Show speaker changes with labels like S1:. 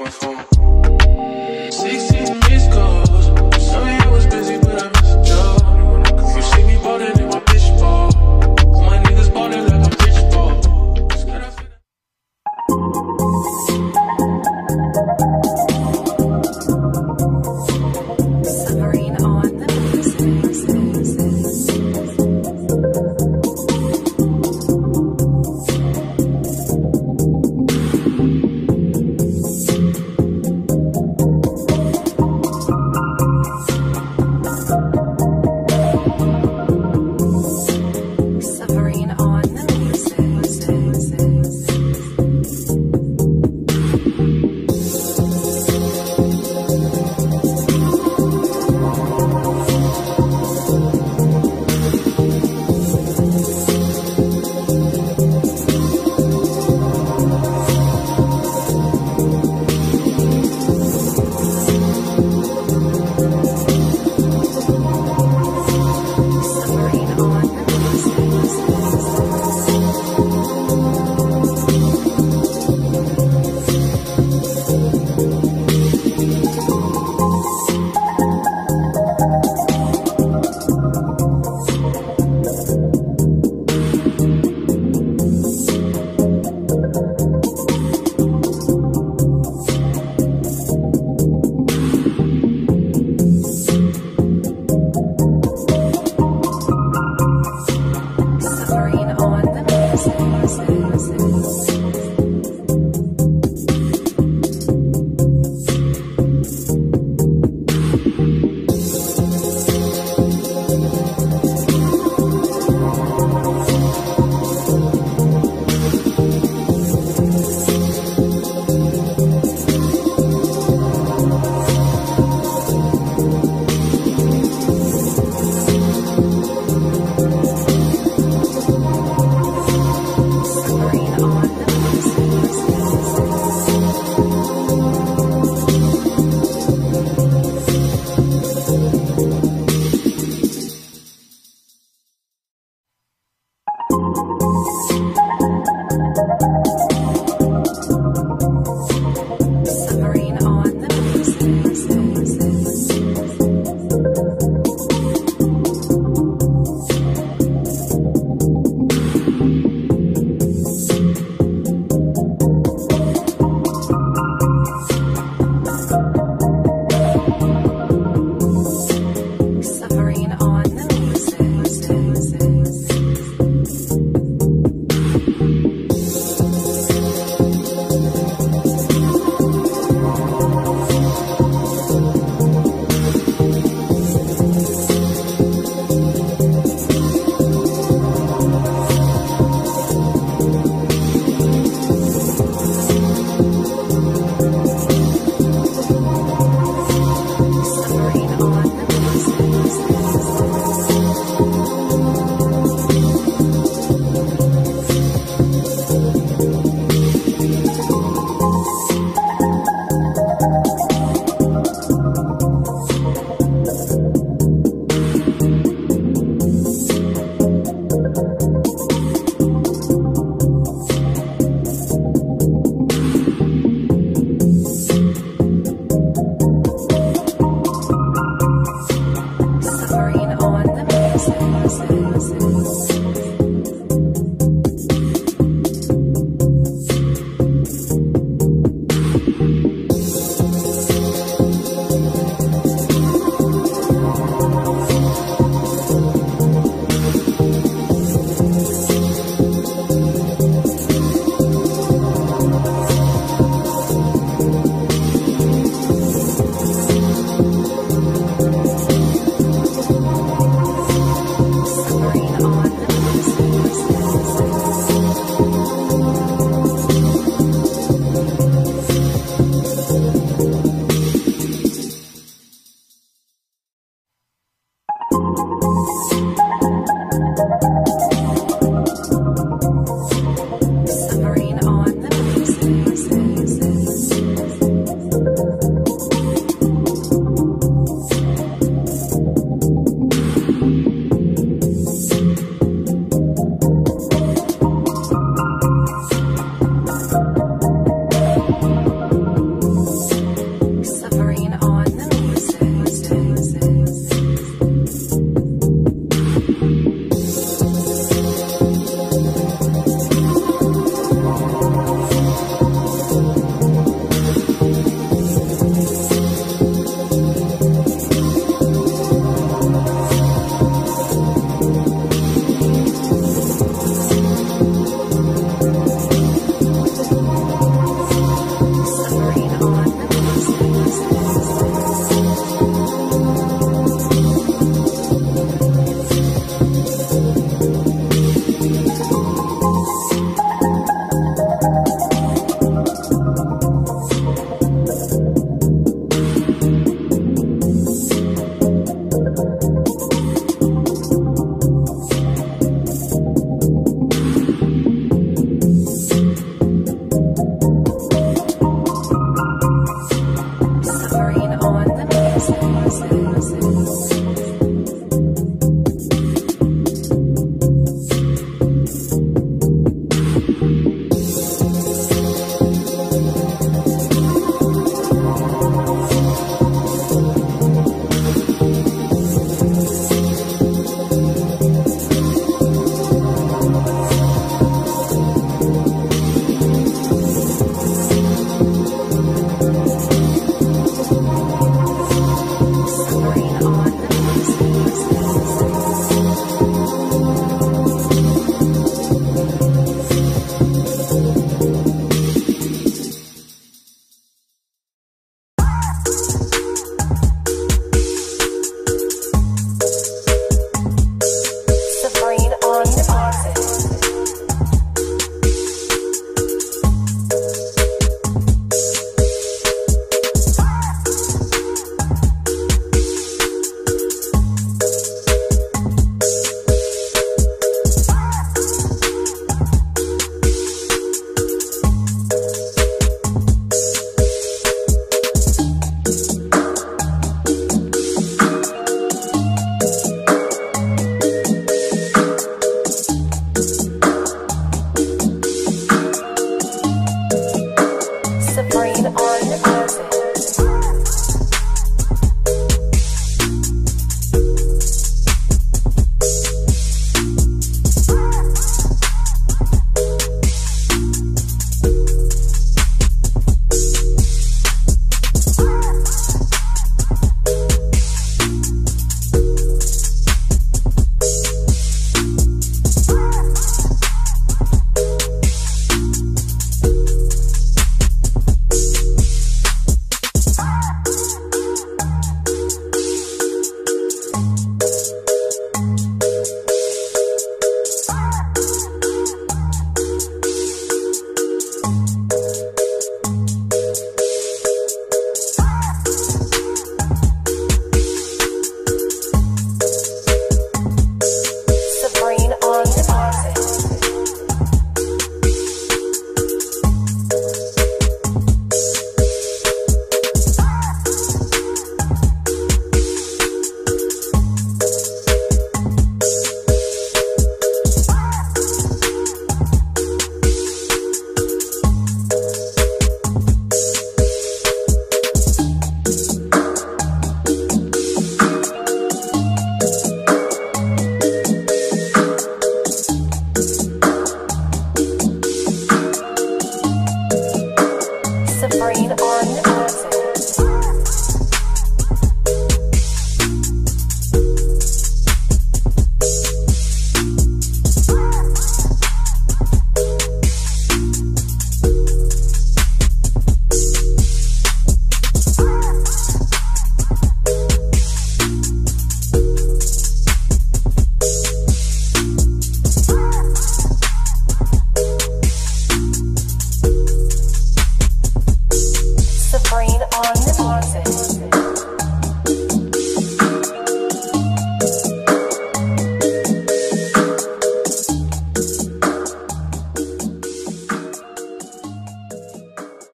S1: bom som.